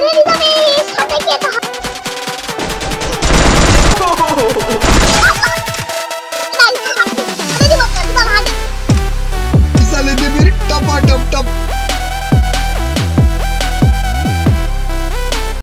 ャ